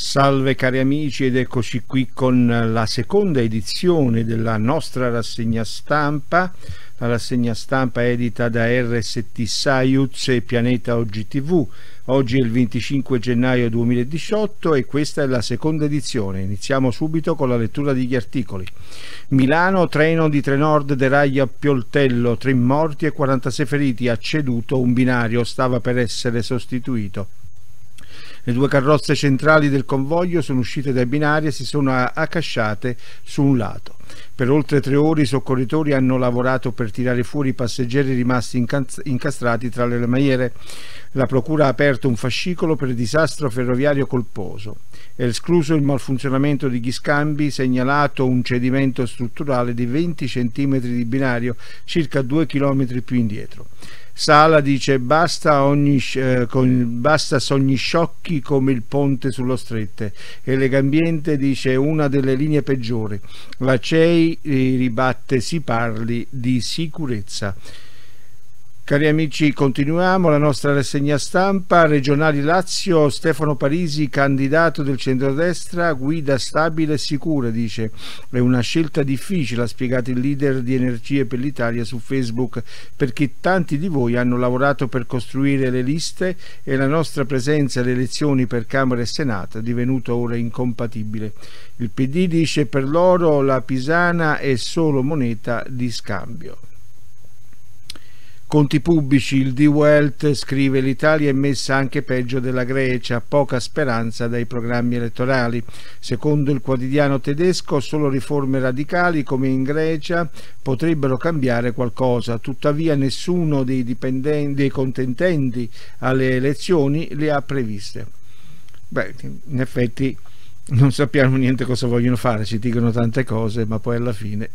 Salve cari amici ed eccoci qui con la seconda edizione della nostra rassegna stampa, la rassegna stampa edita da RST Science e Pianeta OGTV. Oggi è il 25 gennaio 2018 e questa è la seconda edizione. Iniziamo subito con la lettura degli articoli. Milano, treno di Trenord deraglia Pioltello, tre morti e 46 feriti, ha ceduto un binario, stava per essere sostituito. Le due carrozze centrali del convoglio sono uscite dai binari e si sono accasciate su un lato. Per oltre tre ore i soccorritori hanno lavorato per tirare fuori i passeggeri rimasti incastrati tra le lamiere. La procura ha aperto un fascicolo per disastro ferroviario colposo. È escluso il malfunzionamento degli scambi, segnalato un cedimento strutturale di 20 cm di binario, circa 2 km più indietro. Sala dice basta, ogni, eh, con, basta sogni sciocchi come il ponte sullo strette e Legambiente dice una delle linee peggiori. La CEI eh, ribatte si parli di sicurezza. Cari amici, continuiamo la nostra rassegna stampa. Regionali Lazio, Stefano Parisi, candidato del centrodestra, guida stabile e sicura, dice. È una scelta difficile, ha spiegato il leader di Energie per l'Italia su Facebook, perché tanti di voi hanno lavorato per costruire le liste e la nostra presenza alle elezioni per Camera e Senato è divenuta ora incompatibile. Il PD dice per loro la Pisana è solo moneta di scambio. Conti pubblici, il Die Welt scrive l'Italia è messa anche peggio della Grecia, poca speranza dai programmi elettorali. Secondo il quotidiano tedesco solo riforme radicali come in Grecia potrebbero cambiare qualcosa, tuttavia nessuno dei, dei contendenti alle elezioni le ha previste. Beh, in effetti non sappiamo niente cosa vogliono fare, ci dicono tante cose, ma poi alla fine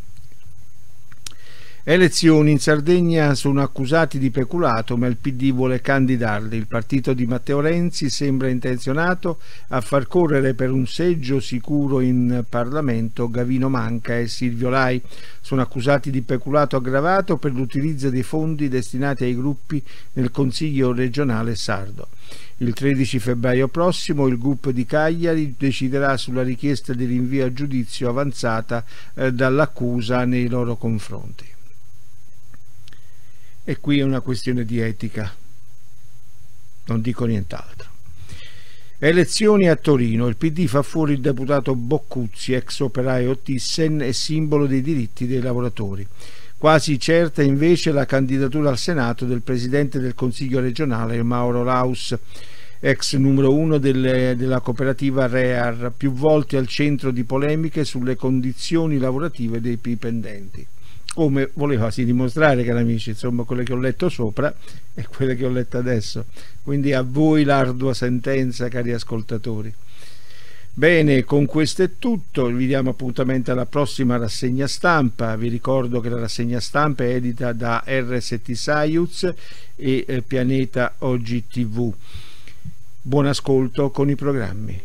Elezioni in Sardegna sono accusati di peculato, ma il PD vuole candidarli. Il partito di Matteo Renzi sembra intenzionato a far correre per un seggio sicuro in Parlamento Gavino Manca e Silvio Lai. Sono accusati di peculato aggravato per l'utilizzo dei fondi destinati ai gruppi nel Consiglio regionale sardo. Il 13 febbraio prossimo il gruppo di Cagliari deciderà sulla richiesta di rinvio a giudizio avanzata eh, dall'accusa nei loro confronti. E qui è una questione di etica, non dico nient'altro. Elezioni a Torino. Il PD fa fuori il deputato Boccuzzi, ex operaio Thyssen e simbolo dei diritti dei lavoratori. Quasi certa invece la candidatura al Senato del presidente del Consiglio regionale Mauro Laus, ex numero uno delle, della cooperativa REAR, più volte al centro di polemiche sulle condizioni lavorative dei dipendenti come voleva sì dimostrare, cari amici, insomma, quelle che ho letto sopra e quelle che ho letto adesso. Quindi a voi l'ardua sentenza, cari ascoltatori. Bene, con questo è tutto, vi diamo appuntamento alla prossima rassegna stampa, vi ricordo che la rassegna stampa è edita da RST Science e eh, Pianeta OGTV. Buon ascolto con i programmi.